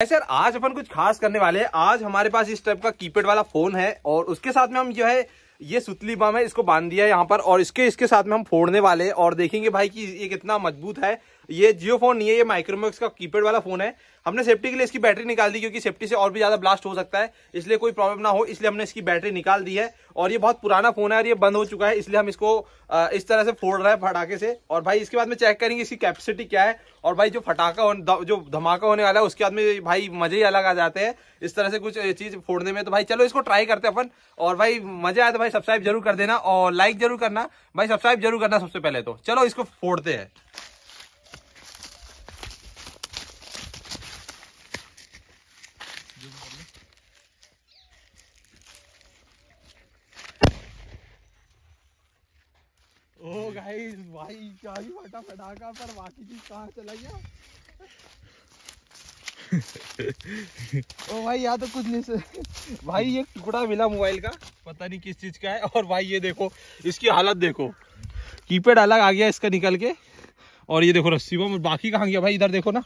Sir आज अपन कुछ खास करने वाले हैं। आज हमारे पास इस टाइप का कीपैड वाला फ़ोन है और उसके साथ में हम जो है, ये सुतली बम है, इसको बाँध दिया है यहाँ पर और इसके इसके साथ में हम फोड़ने वाले हैं और देखेंगे भाई कि ये कितना मज़बूत है। ये जियो फ़ोन नहीं है, ये माइक्रोमैक्स का कीपैड वाला फ़ोन है। हमने सेफ्टी के लिए इसकी बैटरी निकाल दी, क्योंकि सेफ्टी से और भी ज़्यादा ब्लास्ट हो सकता है। इसलिए कोई प्रॉब्लम ना हो, इसलिए हमने इसकी बैटरी निकाल दी है। और ये बहुत पुराना फ़ोन है और ये बंद हो चुका है, इसलिए हम इसको इस तरह से फोड़ रहे हैं फटाके से। और भाई, इसके बाद में चेक करेंगे इसकी कैपेसिटी क्या है। और भाई, जो फटाका जो धमाका होने वाला है, उसके बाद में भाई, मज़े ही अलग आ जाते हैं। इस तरह से कुछ चीज़ फोड़ने में। तो भाई, चलो इसको ट्राई करते हैं अपन। और भाई, मज़ा आया तो भाई सब्सक्राइब ज़रूर कर देना। और लाइक ज़रूर करना। भाई सब्सक्राइब ज़रूर करना सबसे पहले तो। चलो, इसको फोड़ते हैं। गाइस भाई, क्या ही फटा फटाका पर बाकी चीज़ कहाँ चला गया ओ भाई, यहाँ तो कुछ नहीं से भाई एक टुकड़ा मिला मोबाइल का। पता नहीं किस चीज़ का है। और भाई, ये देखो, इसकी हालत देखो। कीपैड अलग आ गया इसका निकल के। और ये देखो, रस्सी में बाकी कहाँ गया? भाई, इधर देखो ना।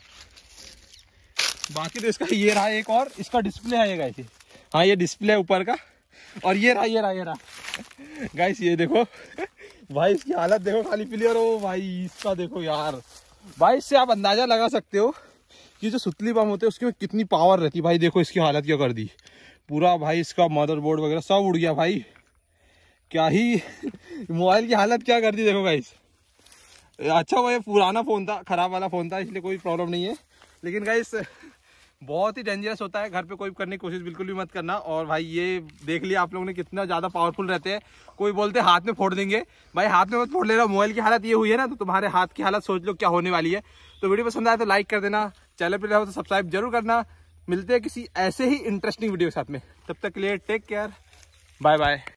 बाकी तो इसका ये रहा एक और। इसका डिस्प्ले है ये गाइस हाँ ये डिस्प्ले है ऊपर का। और ये रहा ये रहा ये रहा। गाइस ये देखो। भाई, इसकी हालत देखो खाली प्लेयर हो। भाई, इसका देखो यार। भाई, इससे आप अंदाज़ा लगा सकते हो कि जो सुतली बम होते हैं, उसके में कितनी पावर रहती भाई, देखो इसकी हालत क्या कर दी। पूरा भाई, इसका मदरबोर्ड वगैरह सब उड़ गया भाई। क्या ही मोबाइल की हालत क्या कर दी, देखो गाइस अच्छा वो ये पुराना फ़ोन था, खराब वाला फ़ोन था, इसलिए कोई प्रॉब्लम नहीं है। लेकिन गाइस बहुत ही डेंजरस होता है। घर पे कोई करने की कोशिश बिल्कुल भी मत करना। और भाई, ये देख लिया आप लोगों ने कितना ज़्यादा पावरफुल रहते हैं। कोई बोलते हाथ में फोड़ देंगे। भाई, हाथ में मत फोड़ ले रहा मोबाइल की हालत ये हुई है ना तो तुम्हारे हाथ की हालत सोच लो क्या होने वाली है। तो वीडियो पसंद आए तो लाइक कर देना। चैनल पर रहो तो सब्सक्राइब ज़रूर करना। मिलते हैं किसी ऐसे ही इंटरेस्टिंग वीडियो के साथ में। तब तक के लिए टेक केयर बाय बाय